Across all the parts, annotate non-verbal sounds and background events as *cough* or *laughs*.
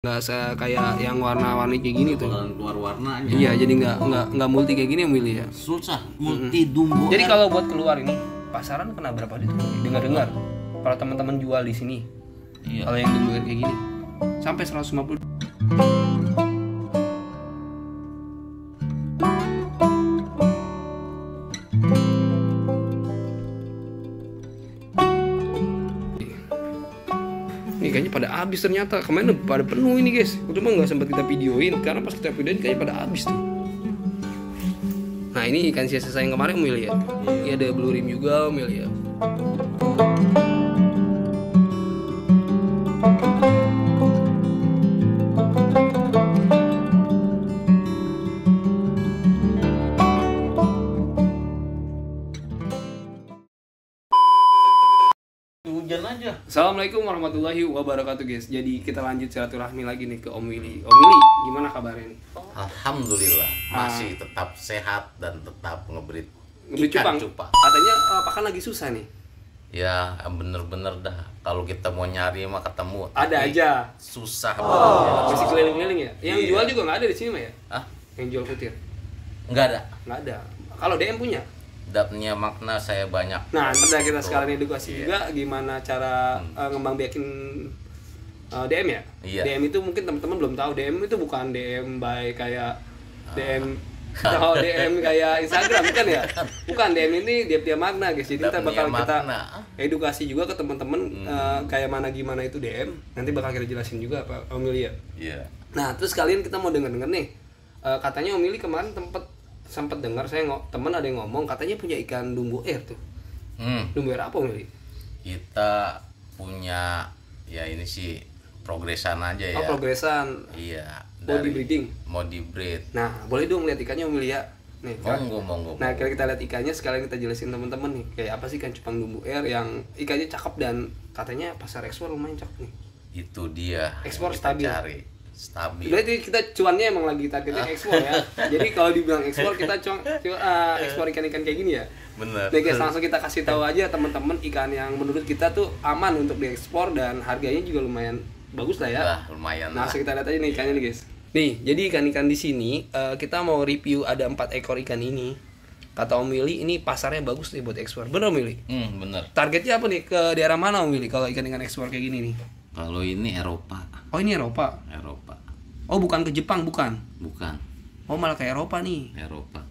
nggak se kayak yang warna-warni kayak gini tuh. Keluar warnanya. Iya jadi nggak nggak nggak multi kayak gini yang milih ya. Susah multi dumbo. Jadi kalau buat keluar ini pasaran kena berapa duit dengar dengar kalau teman-teman jual di sini iya. kalau yang dumbo kayak gini sampai 150 Pada habis ternyata kemarin pada penuh ini guys. Cuma nggak sempat kita videoin karena pas kita videoin kayaknya pada habis tuh. Nah ini ikan sia yang kemarin Om ya. Ini ada blue rim juga Om Assalamualaikum warahmatullahi wabarakatuh guys. Jadi kita lanjut silaturahmi lagi nih ke Om Willy. Om Willy, gimana kabarnya alhamdulillah masih tetap sehat dan tetap Ngebeli ikan cupang. cupang Katanya eh, pakan lagi susah nih. ya bener-bener dah kalau kita mau nyari mah ketemu Ada tapi aja. susah banget Masih keliling-keliling ya. Yang Iya. jual juga nggak ada di sini mah ya? Hah? Yang jual kutir nggak ada nggak ada. Kalau DM punya. Dapatnya makna saya banyak Nah, nanti kita sekalian edukasi Iya. juga gimana cara eh, ngembang biakin eh, DM ya. Iya. DM itu mungkin teman-teman belum tahu DM itu bukan DM by kayak DM Oh, DM kayak Instagram bukan ya? Bukan DM ini dia dia makna guys. Jadi kita bakal kita edukasi juga ke teman-teman Hmm. eh, kayak mana gimana itu DM. Nanti bakal kita jelasin juga Pak Omilia. iya Nah, terus kalian kita mau denger-denger nih. Eh, katanya Om Willy kemarin tempat sempat dengar saya ngo- teman ada yang ngomong katanya punya ikan dumbo air tuh. hmm. Dumbo air apa Willy? kita punya ya ini sih progresan aja ya Oh, progresan iya body breeding. mau di breed Nah, boleh dong lihat ikannya Om ya. Nih, kan. monggo monggo Nah, kira kita lihat ikannya sekalian kita jelasin teman-teman nih kayak apa sih ikan cupang dumbo air yang ikannya cakep dan katanya pasar ekspor lumayan cakep nih. itu dia Ekspor stabil. cari stabil Berarti kita cuannya emang lagi targetnya ekspor ya. *laughs* Jadi kalau dibilang ekspor kita cuan cu- uh, ekspor ikan-ikan kayak gini ya. bener Nih guys, langsung kita kasih tahu aja teman-teman ikan yang menurut kita tuh aman untuk diekspor dan harganya juga lumayan bagus lah ya. lah lumayan Nah, langsung kita lihat aja nih ikannya nih guys. Nih, jadi ikan-ikan di sini eh, kita mau review ada empat ekor ikan ini. Kata Om Willy, ini pasarnya bagus nih buat ekspor. Bener Om Willy? hmm bener Targetnya apa nih? Ke daerah mana Om Willy kalau ikan-ikan ekspor kayak gini nih? Kalau ini Eropa Oh, ini Eropa. Eropa Oh, bukan ke Jepang, bukan. bukan Oh, malah ke Eropa nih. Eropa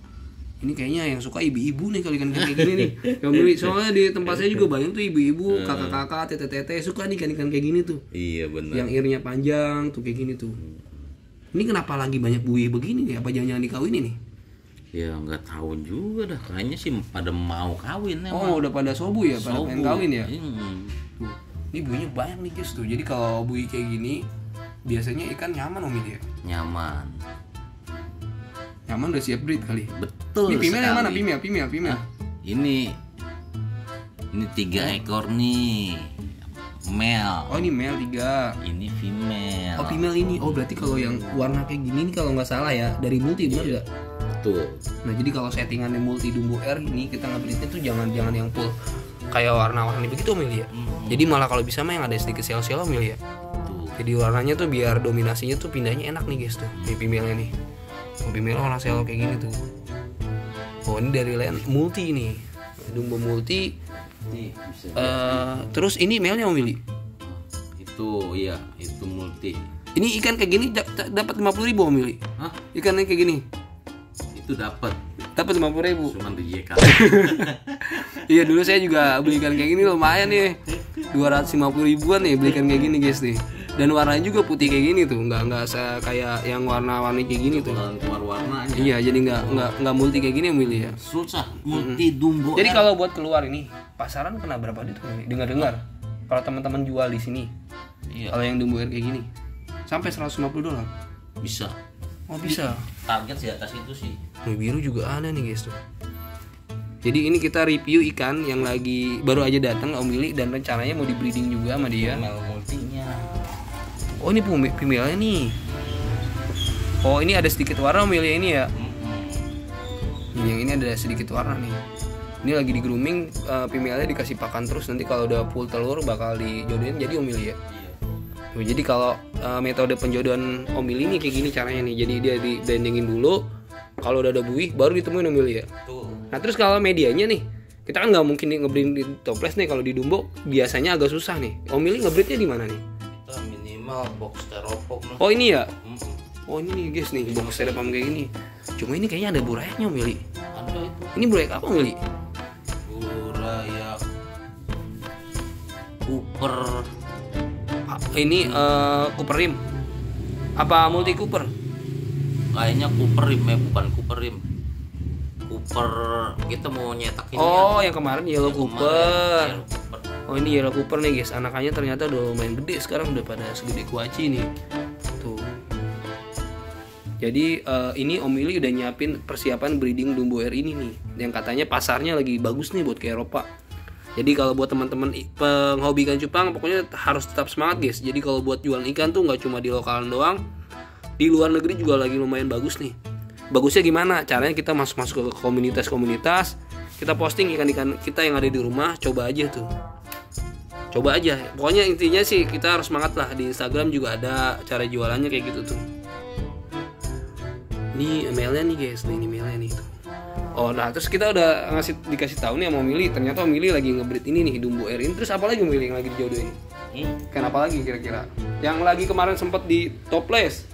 Ini kayaknya yang suka ibu-ibu nih kalau ikan kayak gini nih. *laughs* Yang beli soalnya di tempat saya juga banyak tuh ibu-ibu, kakak-kakak, tete-tete suka nih ikan-ikan kayak gini tuh. iya bener Yang irnya panjang tuh kayak gini tuh. Ini kenapa lagi banyak buih begini nih? Apa jangan-jangan dikawinin nih? ya nggak tahu juga dah kayaknya sih pada mau kawin Oh, udah pada sobu ya, pada pengen kawin ya. Hmm. Ini buihnya banyak nih guys tuh. Jadi kalau buih kayak gini biasanya ikan nyaman om ini ya. nyaman Nyaman udah siap breed kali. betul Ini female yang mana? Female, female, female. ini ini tiga ekor nih male Oh ini male tiga. ini female Oh female ini. Oh berarti kalau yang warna kayak gini nih kalau nggak salah ya dari multi bener nggak? betul Nah jadi kalau settingannya multi dumbo R ini kita ngebreednya tuh jangan jangan yang full kayak warna-warni begitu Om ya. Jadi malah kalau bisa mah yang ada sedikit sel-sel Om ya. Jadi warnanya tuh biar dominasinya tuh pindahnya enak nih guys tuh. Nih female nih. Oh, female warna sel kayak gini tuh. Oh ini dari lain multi nih. Dumbo multi. Nih, bisa eh terus ini male nya Om Willy. itu iya itu multi Ini ikan kayak gini da- da- dapat 50 ribu Om Willy. Hah? Ikannya kayak gini. itu dapat Dapat 50 ribu. cuman di *laughs* Iya dulu saya juga beli ikan kayak gini lumayan nih. 250 ribuan nih beli ikan kayak gini guys nih. Dan warnanya juga putih kayak gini tuh Nggak, nggak se kayak yang warna-warni kayak gini tuh. Keluar warnanya Iya jadi nggak, nggak, nggak multi kayak gini milih ya. Susah multi dumbo. Jadi kalau buat keluar ini Pasaran kena berapa duit? Dengar-dengar Kalau teman-teman jual di sini iya. Kalau yang dumbo air kayak gini Sampai 150 dolar. Bisa. Oh bisa. Target di atas itu sih. Mie biru juga ada nih guys tuh. Jadi ini kita review ikan yang lagi baru aja datang Om Willy dan rencananya mau di breeding juga sama dia. female multinya Oh ini pumi- female nih. Oh ini ada sedikit warna Om Willy ini ya. Nih, Yang ini ada sedikit warna nih. Ini lagi di grooming, uh, female-nya dikasih pakan terus nanti kalau udah full telur bakal dijodohin jadi Om Willy ya. Tuh, jadi kalau eh, metode penjodohan Om Willy ini kayak gini caranya nih. Jadi dia di brandingin dulu. Kalau udah ada buih, baru ditemuin Om Willy ya. Tuh. Nah terus kalau medianya nih, kita kan nggak mungkin ngebreed di toples nih kalau di Dumbo biasanya agak susah nih. Om Willy ngebreednya di mana nih? Kita minimal box lah. Oh ini ya? Oh ini nih guys nih box styrofoam kayak gini. Cuma ini kayaknya ada burayaknya Om. Ada itu. Ini burayak apa Om Willy? Buraya Cooper. Ini eh Cooper rim. Apa multi Cooper? Kayaknya Cooper rim ya, bukan Cooper rim. Cooper kita mau nyetak ini Oh ya. yang kemarin Yellow Yang Cooper. kemarin, Yellow Cooper. Oh ini Yellow Cooper nih guys. Anakannya ternyata udah lumayan gede sekarang udah pada segede kuaci nih. Tuh. Jadi eh, ini Om Willy udah nyiapin persiapan breeding Dumbo Air ini nih. Yang katanya pasarnya lagi bagus nih buat ke Eropa. Jadi kalau buat teman-teman penghobi ikan cupang pokoknya harus tetap semangat guys. Jadi kalau buat jualan ikan tuh nggak cuma di lokalan doang, di luar negeri juga lagi lumayan bagus nih. Bagusnya gimana? Caranya kita masuk-masuk ke komunitas-komunitas, kita posting ikan-ikan kita yang ada di rumah, coba aja tuh. Coba aja. Pokoknya intinya sih kita harus semangat lah di Instagram juga ada cara jualannya kayak gitu tuh. Ini emailnya nih guys, ini emailnya nih. Oh nah terus kita udah ngasih dikasih tahu nih Om Willy, ternyata Willy lagi ngebreed ini nih Dumbo Air ini. Terus apa lagi Om Willy yang lagi dijodohin? Hmm? Kenapa lagi kira-kira? Yang lagi kemarin sempat di toples.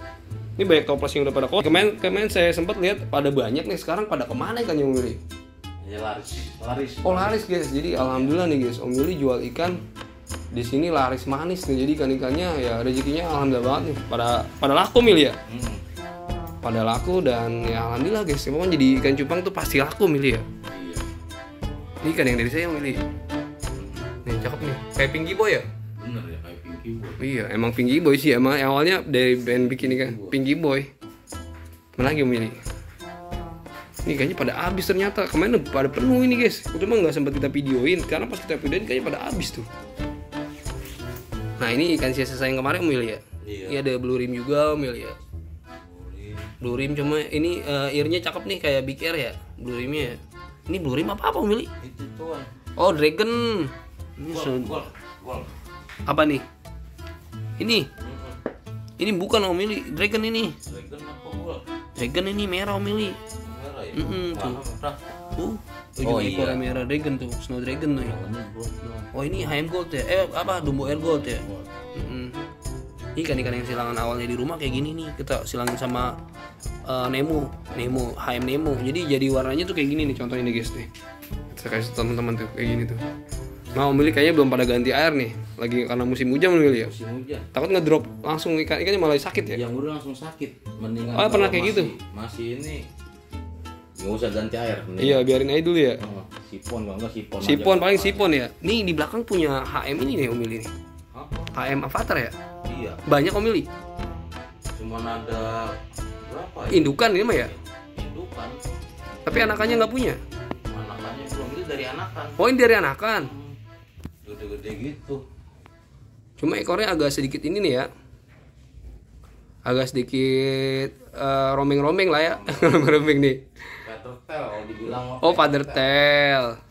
Ini banyak toples yang udah pada kok. Kemarin kemarin saya sempat lihat pada banyak nih sekarang pada ke mana kan Om Willy? Ya laris, laris. Oh laris guys, jadi alhamdulillah nih guys, Om Willy jual ikan di sini laris manis nih, jadi ikan-ikannya ya rezekinya alhamdulillah banget nih, pada pada laku mil ya, Hmm. pada laku dan ya alhamdulillah guys, pokoknya jadi ikan cupang tuh pasti laku mil ya. Iya. Ini ikan yang dari saya Om Willy, nih cakep nih, kayak Pinky Boy ya? Bener ya kayak Pinky Boy. Iya, emang Pinky Boy sih, emang awalnya dari band bikin ikan Pinky Boy. Mana lagi Willy? Ini kayaknya pada habis ternyata kemarin udah pada penuh ini guys. Cuma nggak sempat kita videoin karena pas kita videoin kayaknya pada habis tuh. Nah ini ikan sia saya yang kemarin Willy ya. Iya. Ini ada blue rim juga Willy ya. Blue rim cuma ini eh, earnya cakep nih kayak big air ya. Blue rimnya ya. Ini blue rim apa apa Willy? Itu tuan. Oh dragon. Ini apa nih? Ini. Ini bukan Om Willy, dragon ini. Dragon apa gol? Dragon ini merah Om Willy. Merah ya. Mm-mm, tuh. Warna merah. Uh, Oh, oh, iya. merah dragon tuh, snow dragon tuh. ya. Doang. Oh ini HM Gold ya? Eh apa? Dumbo Air Gold ya? Mm-mm. Ini ikan-ikan yang silangan awalnya di rumah kayak gini nih. Kita silangin sama eh, Nemo, Nemo, HM Nemo. Jadi jadi warnanya tuh kayak gini nih contohnya nih guys nih. Saya kasih teman-teman tuh kayak gini tuh. Nah, Willy kayaknya belum pada ganti air nih. Lagi karena musim hujan Willy ya. Musim hujan. Takut ngedrop langsung ikan ikannya malah sakit ya. Yang udah langsung sakit. Mendingan Oh, pernah kayak masih- gitu? Masih ini nggak usah ganti air. mending- Iya, biarin aja dulu ya. Oh, sipon kalau nggak sipon. aja. Sipon paling sipon ya. Nih di belakang punya HM ini nih Om Willy nih. Hah? HM Avatar ya. Iya. Banyak Om Willy. Cuman ada berapa ya? Indukan ini mah ya. Indukan. Tapi anakannya nggak punya. Anakannya belum itu dari anakan. Oh ini dari anakan. Gede-gede gitu. Cuma ekornya agak sedikit ini nih ya. Agak sedikit eh, rombeng-rombeng lah ya. *laughs* rombeng nih. Kalau dibilang Oh father tail.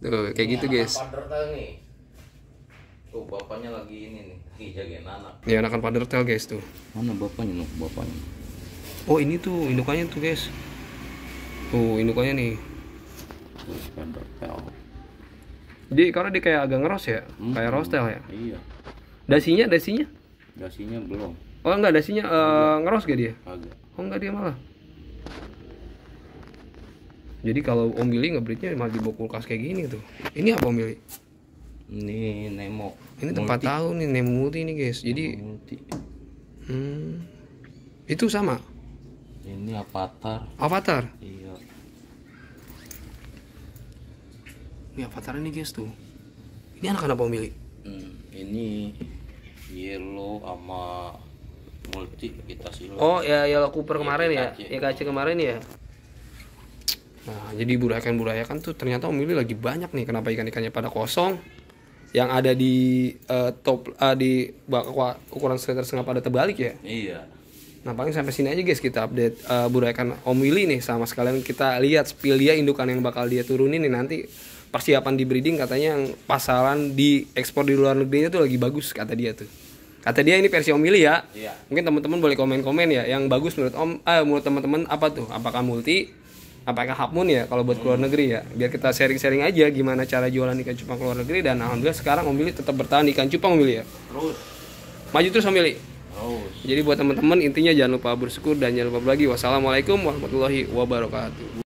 Tuh kayak gitu Ini guys. anakan Petertel nih. Tuh bapaknya lagi ini nih. Nih jagain anak. Ini anakan father tail guys tuh. Mana bapaknya nuk bapaknya? Oh ini tuh indukannya tuh guys. Tuh indukannya nih. Tuh Petertel. Jadi karena dia kayak agak ngeros ya, kayak rostel ya. Iya. Dasinya, dasinya? Dasinya belum. Oh enggak, dasinya eh, ngeros gak dia? Agak. Oh enggak dia malah. Jadi kalau Om Billy ngebreednya malah di bawah kulkas kayak gini tuh. Ini apa Om Billy? Ini Nemo. Ini tempat tahu nih Nemo Multi nih guys. Jadi Multi. hmm, itu sama Ini Avatar. Avatar. Iya. Ini Avatar ini guys tuh. Ini anak Om Billy? Hmm, ini yellow sama multi kita sih. Oh ya Yellow Cooper kemarin ya, ya kaca kemarin ya. Nah, jadi burakan-burakan tuh ternyata Willy lagi banyak nih. Kenapa ikan-ikannya pada kosong? Yang ada di eh, top eh, di bak- ukuran sekitar setengah pada terbalik ya. Iya. Nah paling sampai sini aja guys kita update eh, burakan Om Willy nih sama sekalian kita lihat spill dia indukan yang bakal dia turunin nih nanti persiapan di breeding katanya yang pasaran di ekspor di luar negerinya tuh lagi bagus kata dia tuh. Kata dia ini versi Om Willy ya. Iya. mungkin teman-teman boleh komen-komen ya yang bagus menurut Om eh menurut teman-teman apa tuh? Apakah multi? Apakah half moon ya kalau buat keluar negeri ya? Biar kita sharing-sharing aja gimana cara jualan ikan cupang keluar negeri dan alhamdulillah sekarang Om Willy tetap bertahan di ikan cupang Om Willy ya. Terus? Maju terus Om Willy. Terus. Jadi buat teman-teman intinya jangan lupa bersyukur dan jangan lupa berbagi. Wassalamualaikum warahmatullahi wabarakatuh